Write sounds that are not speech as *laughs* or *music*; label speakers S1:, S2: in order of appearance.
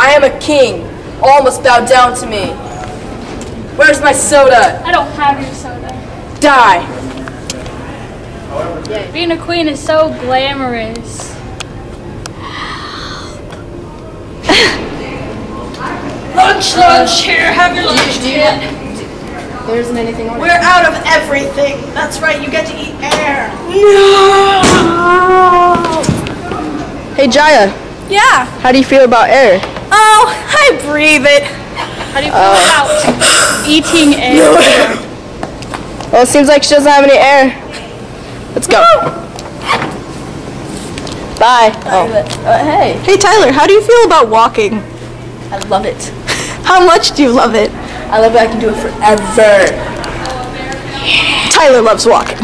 S1: I am a king. All must bow down to me. Where's my soda?
S2: I don't have your soda.
S1: Die.
S2: Being a queen is so glamorous.
S3: Lunch, lunch, here, have your lunch.
S1: There isn't anything on
S3: We're out of everything. That's right, you get to eat air. No!
S4: Hey Jaya,
S3: Yeah.
S4: how do you feel about air?
S3: Oh, I breathe it.
S2: How do you feel about eating *laughs* air?
S4: Well, it seems like she doesn't have any air. Let's go. Bye. Oh.
S1: Uh, hey,
S3: Hey Tyler, how do you feel about walking?
S1: I love it.
S3: How much do you love it?
S1: I love it. I can do it forever.
S3: Tyler loves walking.